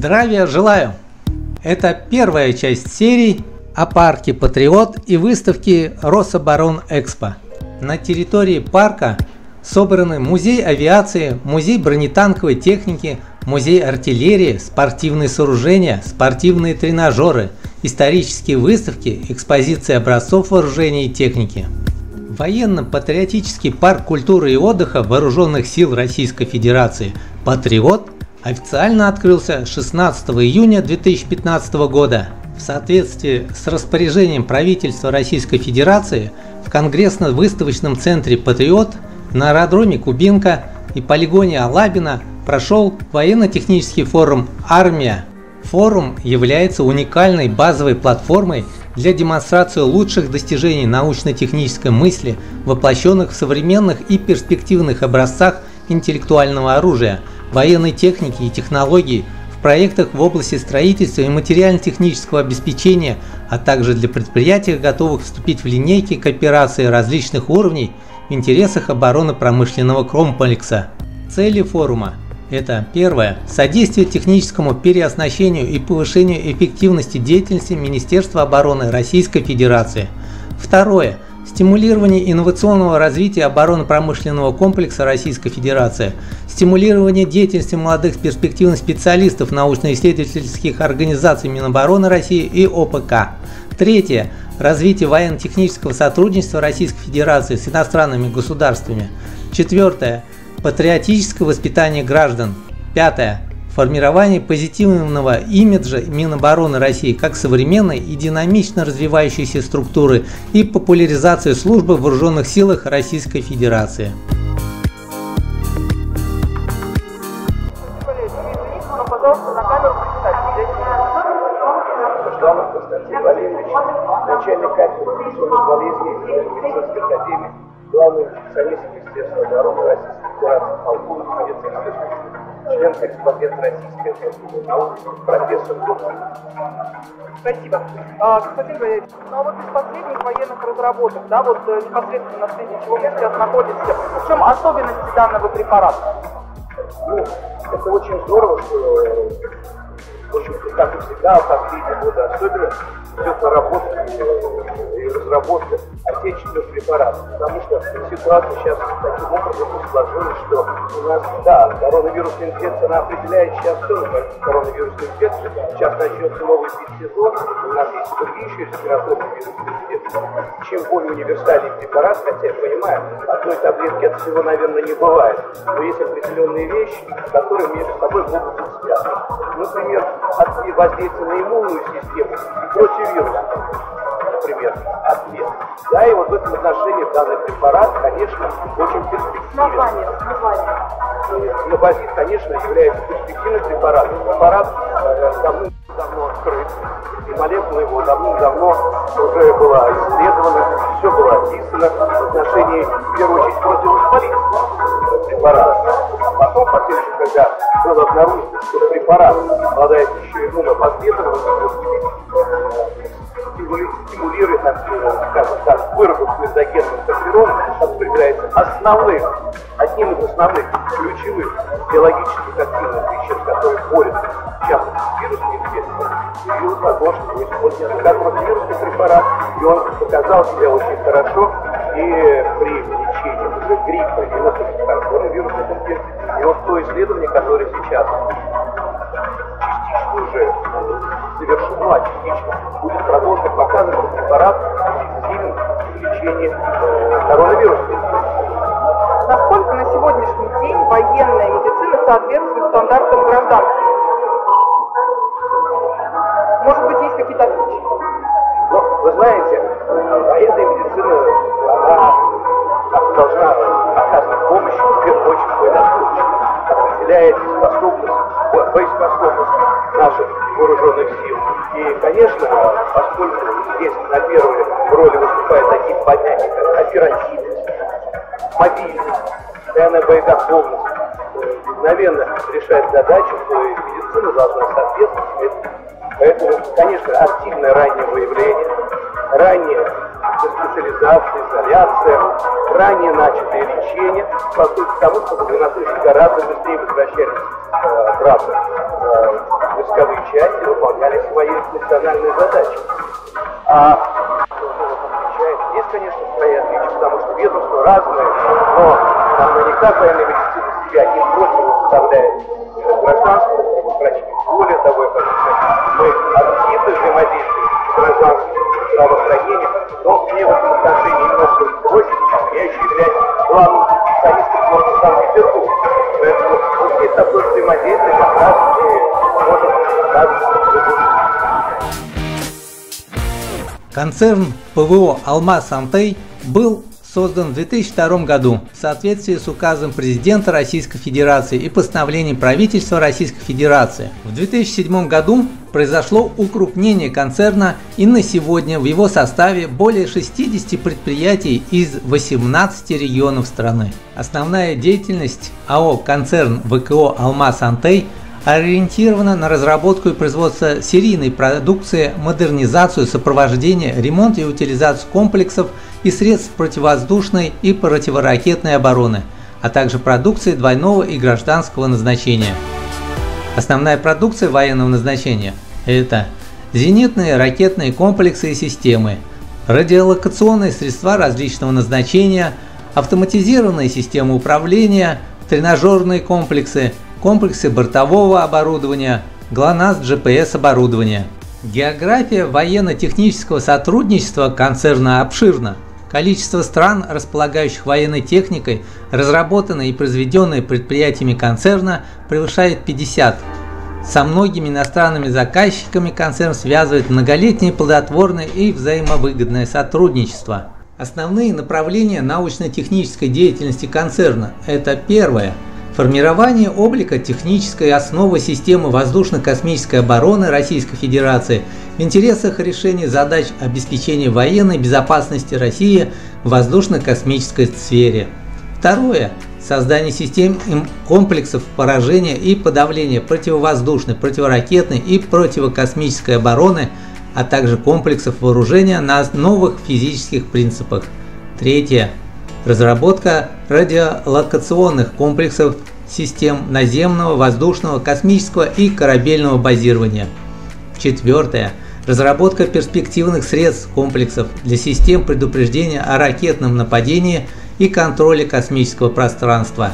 Здравия желаю! Это первая часть серии о парке Патриот и выставке Рособоронэкспо. На территории парка собраны музей авиации, музей бронетанковой техники, музей артиллерии, спортивные сооружения, спортивные тренажеры, исторические выставки, экспозиции образцов вооружения и техники. Военно-патриотический парк культуры и отдыха Вооруженных сил Российской Федерации «Патриот» официально открылся 16 июня 2015 года. В соответствии с распоряжением правительства Российской Федерации в Конгрессно-выставочном центре «Патриот» на аэродроме Кубинка и полигоне Алабина прошел военно-технический форум «Армия». Форум является уникальной базовой платформой для демонстрации лучших достижений научно-технической мысли, воплощенных в современных и перспективных образцах интеллектуального оружия – военной техники и технологий, в проектах в области строительства и материально-технического обеспечения, а также для предприятий, готовых вступить в линейки кооперации различных уровней в интересах оборонно-промышленного комплекса. Цели форума – это первое – содействие техническому переоснащению и повышению эффективности деятельности Министерства обороны Российской Федерации. Второе – стимулирование инновационного развития оборонно-промышленного комплекса Российской Федерации, стимулирование деятельности молодых перспективных специалистов научно-исследовательских организаций Минобороны России и ОПК. Третье. Развитие военно-технического сотрудничества Российской Федерации с иностранными государствами. Четвертое. Патриотическое воспитание граждан. Пятое формирование позитивного имиджа Минобороны России как современной и динамично развивающейся структуры и популяризация службы в вооруженных силах Российской Федерации. главный специалист Министерства обороны Российской Федерации, полковник медицинской член корреспондент Российской академии наук, профессор доктор. Спасибо. А, Константин Валерьевич, ну а вот из последних военных разработок, да, вот э, непосредственно на среди чего сейчас находитесь, в чем особенности данного препарата? Ну, это очень здорово, что, в общем-то, как всегда, в последние годы особенно. Идет наработка и разработка отечественных препаратов, потому что ситуация сейчас таким образом сложилась, что у нас, да, коронавирусная инфекция, она определяет сейчас все, коронавирусную инфекцию, сейчас начнется новый сезон, у нас есть другие еще респираторные вирусные инфекции. Чем более универсальный препарат, хотя я понимаю, одной таблетки от всего, наверное, не бывает, но есть определенные вещи, которые между собой могут быть связаны. Например, от воздействия на иммунную систему и против вируса например, ответ. Да, и вот в этом отношении данный препарат, конечно, очень перспективен. Лобазит, конечно, является перспективным препаратом. Препарат э, давным-давно открыт, и молекула его давным-давно уже была исследована, все было описано в отношении, в первую очередь, противовоспалительного препарата. А потом, последующем, когда было обнаружено, что препарат обладает еще иммунопоследовательностью, стимулирует, скажем так, выработку эндогенных интерферонов, распределяется основных, одним из основных ключевых биологических активных веществ, которые борются частности с вирусной инфекцией, явилось возможность использовать как противирусный препарат, и он показал себя очень хорошо и при лечении уже гриппа и опытных коронавирусных инфекций. И вот то исследование, которое сейчас будет продолжено показывать препарат эффективен в лечении э, коронавируса. Насколько на сегодняшний день военная медицина соответствует стандартам гражданской? Может быть, есть какие-то отличия? Но, вы знаете, военная медицина, она должна оказывать помощь, в первую очередь, военнослужащим, определяет способность, боеспособность наших вооруженных сил. И, конечно, поскольку здесь на первой роли выступают такие понятия, как оперативность, мобильность, постоянная боеготовность, мгновенно решать задачи, то и медицина должна соответствовать Поэтому, конечно, активное раннее выявление, ранняя госпитализация, изоляция, ранее начатое лечение способствует тому, чтобы военнослужащие гораздо быстрее возвращались э, обратно э, войсковые части выполняли свои национальные задачи. А есть, конечно, свои отличия, потому что ведомства разные, но наверняка военная медицина себя не противопоставляет гражданскому врачу. Более того, мы активно взаимодействуем с гражданским здравоохранением, Концерн ПВО «Алмаз Антей» был создан в 2002 году в соответствии с указом президента Российской Федерации и постановлением правительства Российской Федерации. В 2007 году произошло укрупнение концерна и на сегодня в его составе более 60 предприятий из 18 регионов страны. Основная деятельность АО «Концерн ВКО Алмаз Антей» ориентирована на разработку и производство серийной продукции, модернизацию, сопровождение, ремонт и утилизацию комплексов и средств противовоздушной и противоракетной обороны, а также продукции двойного и гражданского назначения. Основная продукция военного назначения – это зенитные ракетные комплексы и системы, радиолокационные средства различного назначения, автоматизированные системы управления, тренажерные комплексы – комплексы бортового оборудования, ГЛОНАСС GPS оборудования. География военно-технического сотрудничества концерна обширна. Количество стран, располагающих военной техникой, разработанной и произведенной предприятиями концерна, превышает 50. Со многими иностранными заказчиками концерн связывает многолетнее плодотворное и взаимовыгодное сотрудничество. Основные направления научно-технической деятельности концерна – это первое – Формирование облика технической основы системы воздушно-космической обороны Российской Федерации в интересах решения задач обеспечения военной безопасности России в воздушно-космической сфере. Второе. Создание систем комплексов поражения и подавления противовоздушной, противоракетной и противокосмической обороны, а также комплексов вооружения на новых физических принципах. Третье разработка радиолокационных комплексов систем наземного, воздушного, космического и корабельного базирования. Четвертое. Разработка перспективных средств комплексов для систем предупреждения о ракетном нападении и контроле космического пространства.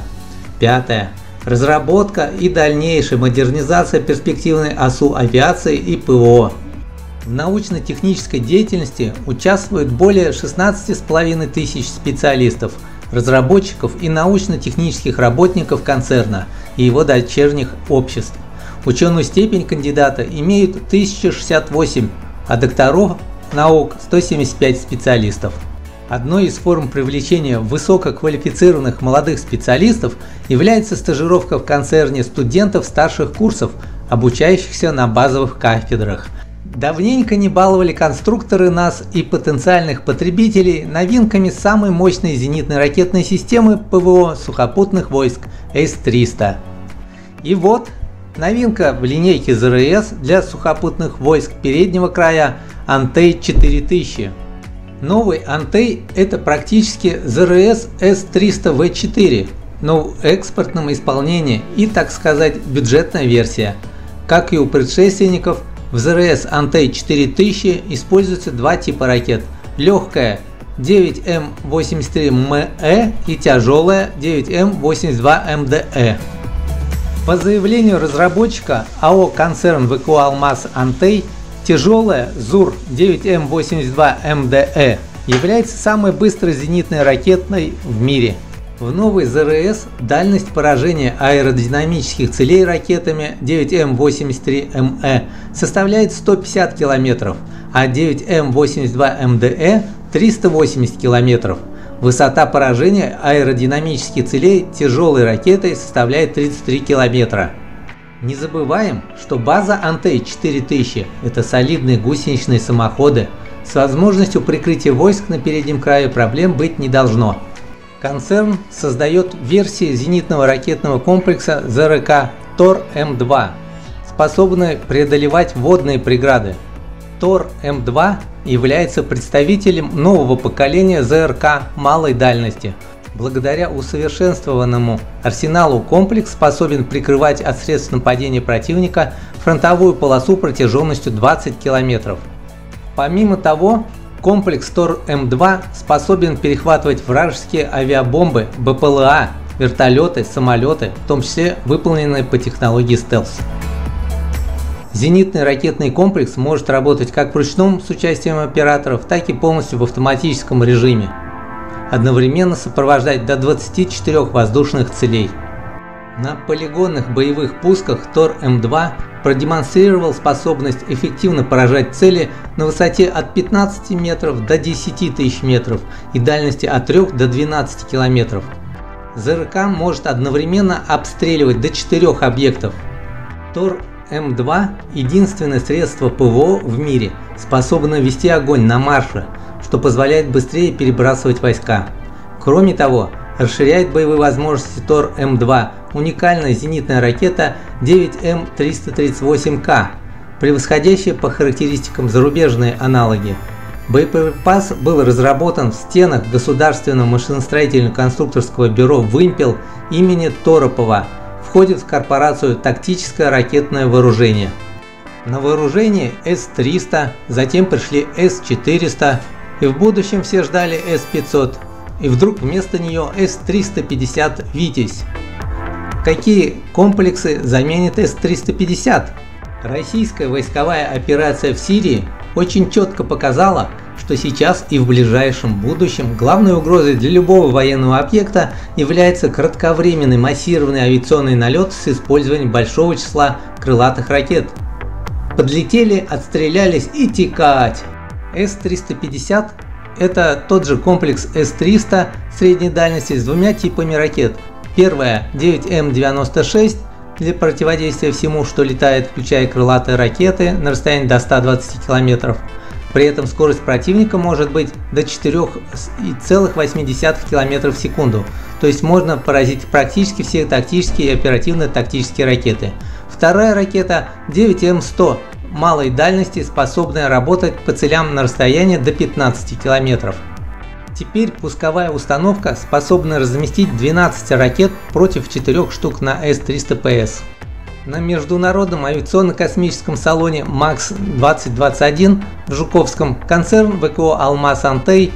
Пятое. Разработка и дальнейшая модернизация перспективной ОСУ авиации и ПВО. В научно-технической деятельности участвуют более 16,5 тысяч специалистов, разработчиков и научно-технических работников концерна и его дочерних обществ. Ученую степень кандидата имеют 1068, а докторов наук 175 специалистов. Одной из форм привлечения высококвалифицированных молодых специалистов является стажировка в концерне студентов старших курсов, обучающихся на базовых кафедрах – Давненько не баловали конструкторы нас и потенциальных потребителей новинками самой мощной зенитной ракетной системы ПВО сухопутных войск С-300. И вот, новинка в линейке ЗРС для сухопутных войск переднего края Антей 4000. Новый Антей это практически ЗРС С-300В4, но в экспортном исполнении и, так сказать, бюджетная версия. Как и у предшественников – в ЗРС Антей 4000 используются два типа ракет. Легкая 9М83МЭ и тяжелая 9М82МДЭ. По заявлению разработчика АО «Концерн ВКО Алмаз Антей», тяжелая ЗУР 9М82МДЭ является самой быстрой зенитной ракетной в мире – в новой ЗРС дальность поражения аэродинамических целей ракетами 9М83МЭ составляет 150 км, а 9М82МДЭ 380 км. Высота поражения аэродинамических целей тяжелой ракетой составляет 33 км. Не забываем, что база Антей 4000 – это солидные гусеничные самоходы. С возможностью прикрытия войск на переднем крае проблем быть не должно. Концерн создает версии зенитного ракетного комплекса ЗРК ТОР-М2, способные преодолевать водные преграды. ТОР-М2 является представителем нового поколения ЗРК малой дальности. Благодаря усовершенствованному арсеналу комплекс способен прикрывать от средств нападения противника фронтовую полосу протяженностью 20 км. Помимо того, комплекс Тор-М2 способен перехватывать вражеские авиабомбы, БПЛА, вертолеты, самолеты, в том числе выполненные по технологии стелс. Зенитный ракетный комплекс может работать как вручном с участием операторов, так и полностью в автоматическом режиме. Одновременно сопровождать до 24 воздушных целей. На полигонных боевых пусках Тор-М2 продемонстрировал способность эффективно поражать цели на высоте от 15 метров до 10 тысяч метров и дальности от 3 до 12 километров. ЗРК может одновременно обстреливать до 4 объектов. Тор М2 – единственное средство ПВО в мире, способное вести огонь на марше, что позволяет быстрее перебрасывать войска. Кроме того, расширяет боевые возможности Тор М2 уникальная зенитная ракета 9М338К, превосходящая по характеристикам зарубежные аналоги. Боеприпас был разработан в стенах Государственного машиностроительно-конструкторского бюро «Вымпел» имени Торопова – входит в корпорацию «Тактическое ракетное вооружение». На вооружение С-300, затем пришли С-400, и в будущем все ждали С-500, и вдруг вместо нее С-350 «Витязь». Какие комплексы заменит С-350? Российская войсковая операция в Сирии очень четко показала, что сейчас и в ближайшем будущем главной угрозой для любого военного объекта является кратковременный массированный авиационный налет с использованием большого числа крылатых ракет. Подлетели, отстрелялись и текать. С-350 – это тот же комплекс С-300 средней дальности с двумя типами ракет. Первая – 9М96 для противодействия всему, что летает, включая крылатые ракеты на расстоянии до 120 км. При этом скорость противника может быть до 4,8 км в секунду, то есть можно поразить практически все тактические и оперативно тактические ракеты. Вторая ракета 9М100 малой дальности, способная работать по целям на расстоянии до 15 км. Теперь пусковая установка способна разместить 12 ракет против 4 штук на С-300ПС. На Международном авиационно-космическом салоне МАКС-2021 в Жуковском концерн ВКО «Алмаз Антей»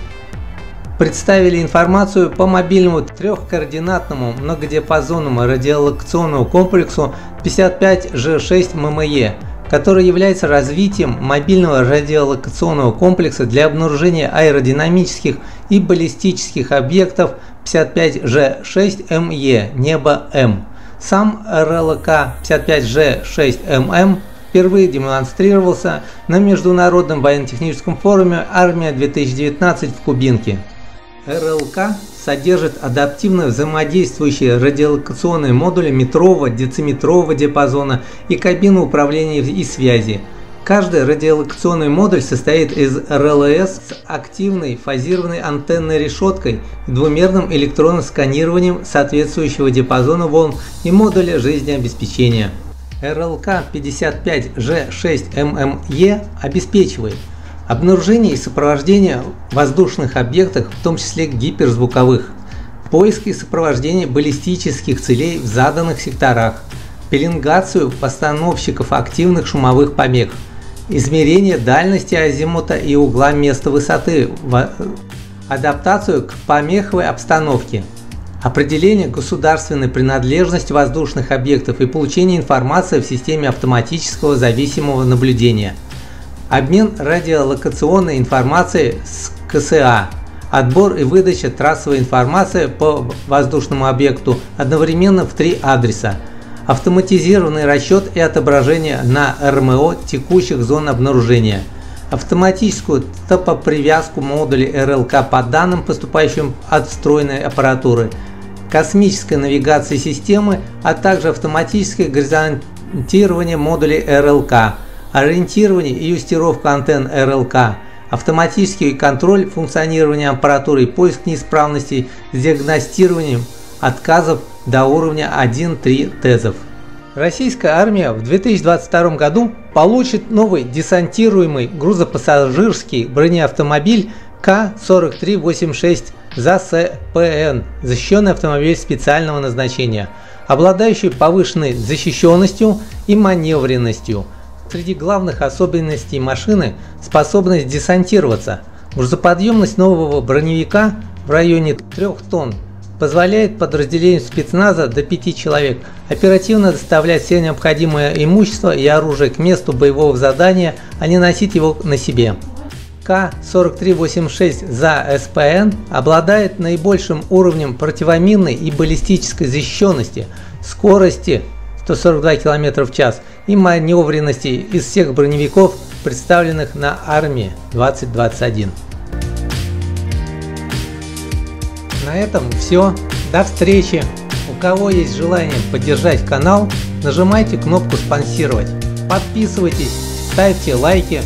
представили информацию по мобильному трехкоординатному многодиапазонному радиолокационному комплексу 55G6 ММЕ, который является развитием мобильного радиолокационного комплекса для обнаружения аэродинамических и баллистических объектов 55G6МЕ «Небо М». Сам РЛК 55G6ММ впервые демонстрировался на Международном военно-техническом форуме «Армия-2019» в Кубинке. РЛК содержит адаптивно взаимодействующие радиолокационные модули метрового, дециметрового диапазона и кабину управления и связи – Каждый радиолокационный модуль состоит из РЛС с активной фазированной антенной решеткой и двумерным электронным сканированием соответствующего диапазона волн и модуля жизнеобеспечения. РЛК 55G6MME обеспечивает обнаружение и сопровождение воздушных объектов, в том числе гиперзвуковых, поиск и сопровождение баллистических целей в заданных секторах, пеленгацию постановщиков активных шумовых помех – измерение дальности азимута и угла места высоты, адаптацию к помеховой обстановке, определение государственной принадлежности воздушных объектов и получение информации в системе автоматического зависимого наблюдения, обмен радиолокационной информацией с КСА, отбор и выдача трассовой информации по воздушному объекту одновременно в три адреса – автоматизированный расчет и отображение на РМО текущих зон обнаружения, автоматическую топопривязку модулей РЛК по данным, поступающим от встроенной аппаратуры, космической навигации системы, а также автоматическое горизонтирование модулей РЛК, ориентирование и юстировка антенн РЛК, автоматический контроль функционирования аппаратуры и поиск неисправностей с диагностированием отказов до уровня 1-3 тезов. Российская армия в 2022 году получит новый десантируемый грузопассажирский бронеавтомобиль К-4386 ЗАСПН – защищенный автомобиль специального назначения, обладающий повышенной защищенностью и маневренностью. Среди главных особенностей машины – способность десантироваться. Грузоподъемность нового броневика в районе 3 тонн позволяет подразделению спецназа до 5 человек оперативно доставлять все необходимое имущество и оружие к месту боевого задания, а не носить его на себе. К-4386 за СПН обладает наибольшим уровнем противоминной и баллистической защищенности, скорости 142 км в час и маневренности из всех броневиков, представленных на армии 2021. На этом все. До встречи. У кого есть желание поддержать канал, нажимайте кнопку спонсировать. Подписывайтесь, ставьте лайки,